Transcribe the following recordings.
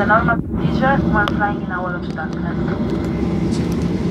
a normal procedure when flying in a wall of darkness.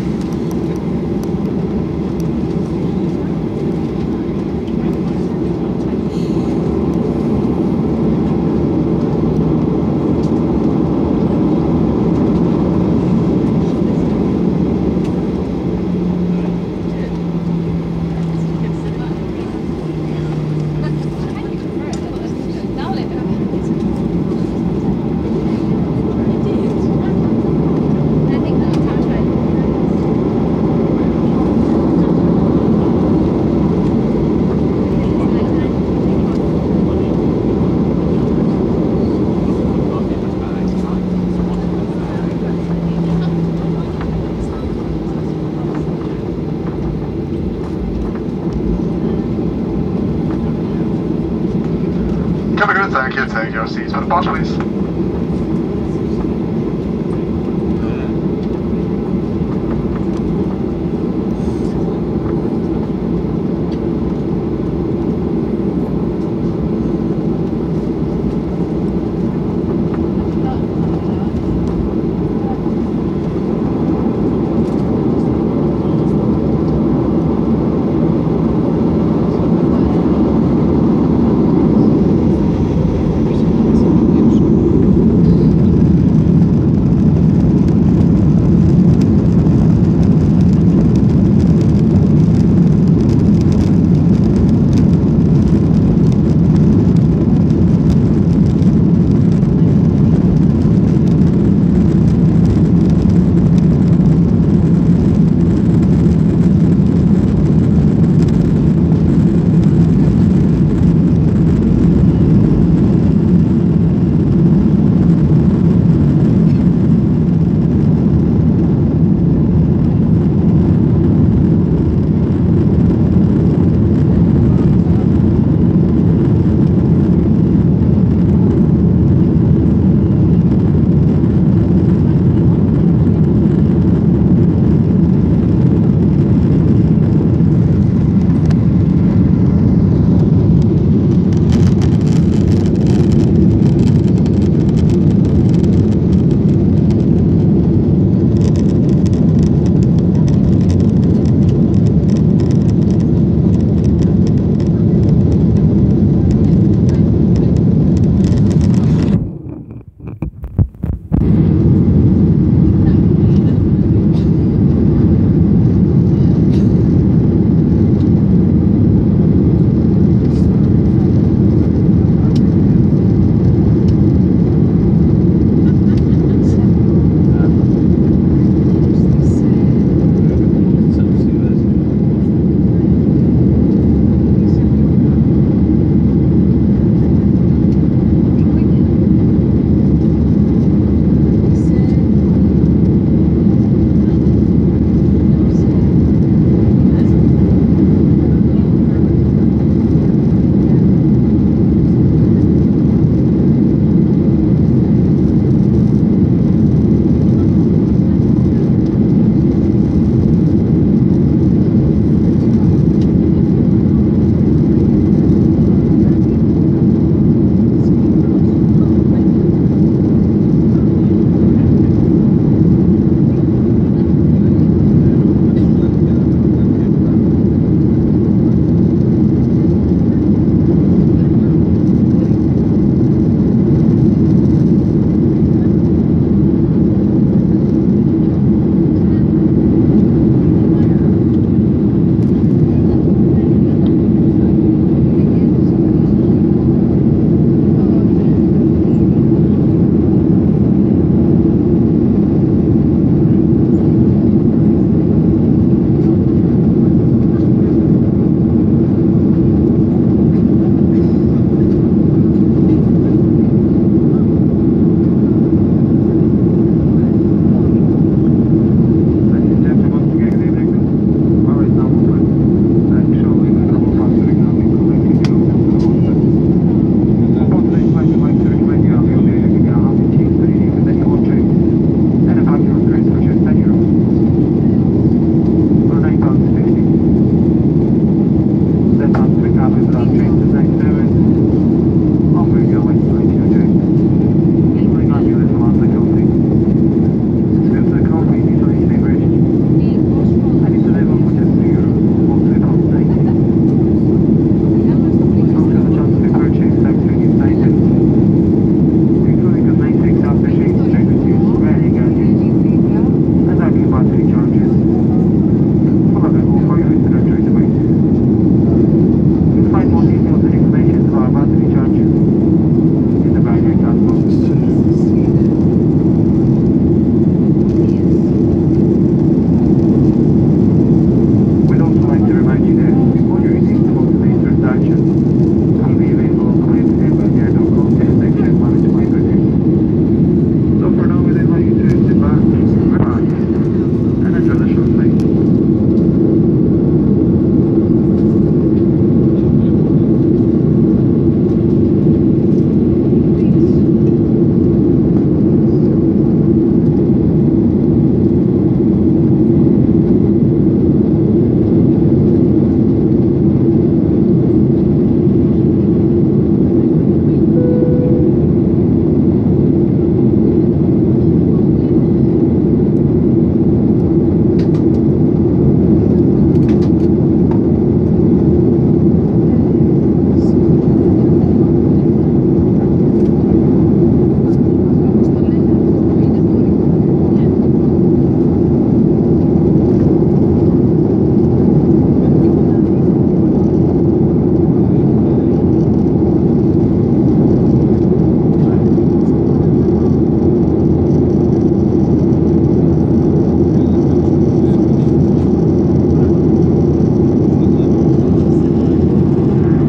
Come good, thank you, thank you. Seats at the bottom, please.